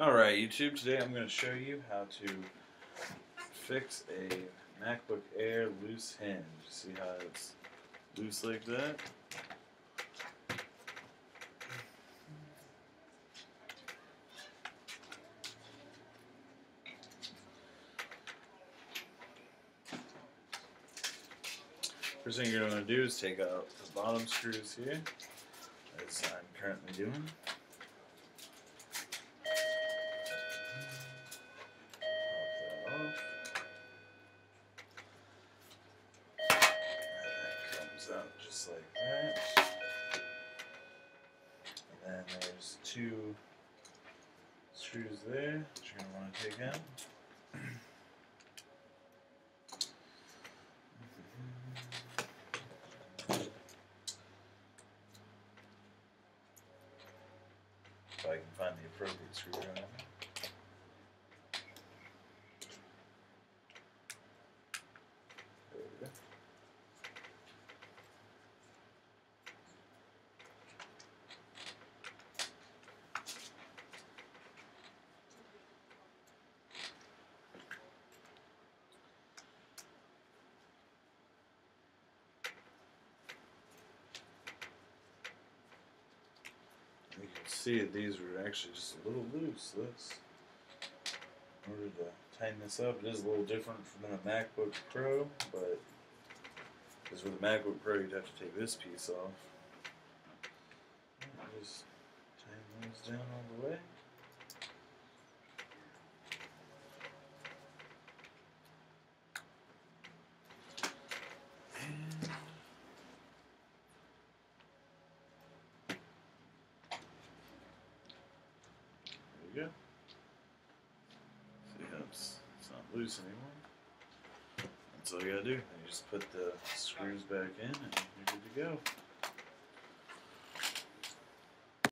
Alright YouTube, today I'm going to show you how to fix a MacBook Air loose hinge. See how it's loose like that? First thing you're going to do is take out the bottom screws here, as I'm currently doing. Out just like that. And then there's two screws there that you're going to want to take out. If I can find the appropriate screwdriver. There we go. You can see these were actually just a little loose. This, in order to tighten this up, it is a little different from a MacBook Pro, but because with a MacBook Pro, you'd have to take this piece off. Just tighten those down all the way. And Go. See how it's, it's not loose anymore. That's all you gotta do. You just put the screws back in and you're good to go.